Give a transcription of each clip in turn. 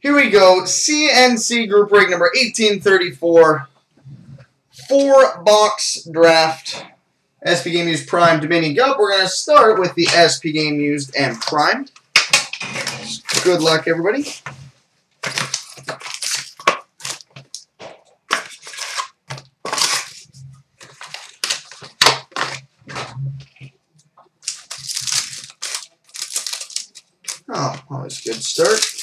Here we go. CNC group break number 1834. Four box draft. SP Game Used Prime Dominion Cup. We're going to start with the SP Game Used and Primed. Good luck, everybody. Oh, always good start.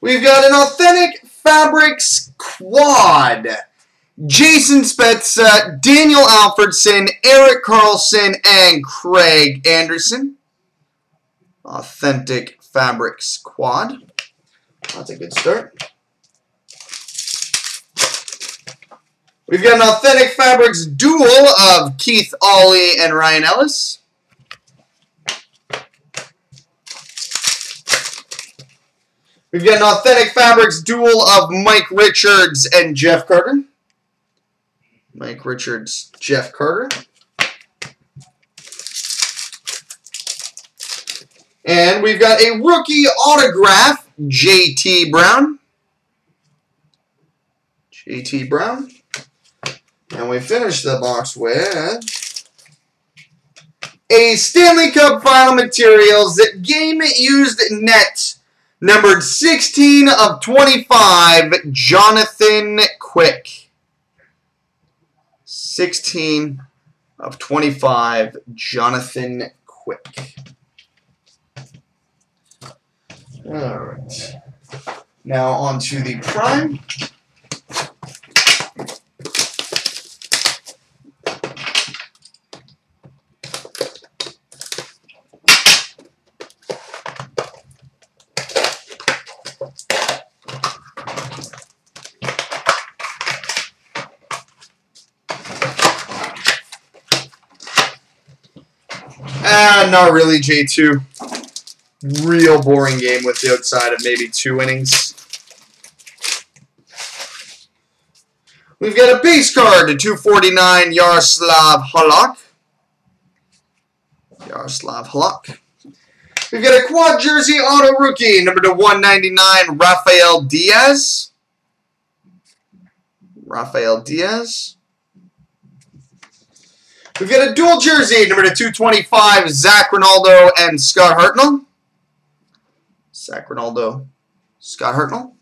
We've got an authentic fabrics quad. Jason Spezza, Daniel Alfredsson, Erik Karlsson, and Craig Anderson. Authentic fabrics quad. That's a good start. We've got an authentic fabrics duel of Keith Aulie and Ryan Ellis. We've got an Authentic Fabrics duel of Mike Richards and Jeff Carter. Mike Richards, Jeff Carter. And we've got a rookie autograph, JT Brown. JT Brown. And we finish the box with a Stanley Cup Final Materials that Game Used Net Numbered 16 of 25, Jonathan Quick. 16 of 25, Jonathan Quick. All right. Now on to the prime. Ah, not really, J2. Real boring game with the outside of maybe two innings. We've got a base card to 249, Yaroslav Halak. Yaroslav Halak. We've got a quad jersey auto rookie, number to 199, Rafael Diaz. Rafael Diaz. We've got a dual jersey, number to 225, Zac Rinaldo and Scott Hartnell. Zac Rinaldo, Scott Hartnell.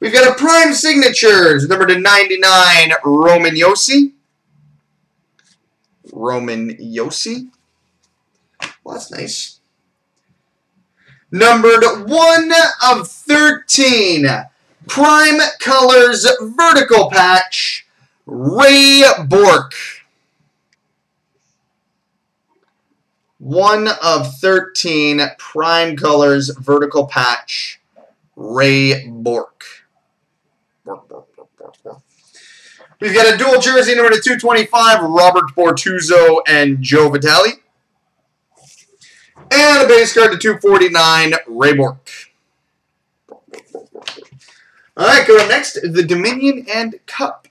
We've got a prime signatures, number to 99, Roman Josi. Roman Josi. Well, that's nice. Numbered 1 of 13, Prime Colors Vertical Patch, Ray Bourque. One of 13 Prime Colors Vertical Patch, Ray Bourque. We've got a dual jersey number to 225, Robert Bortuzzo and Joe Vitale. And a base card to 249, Ray Bourque. All right, go next, the Dominion and Cup.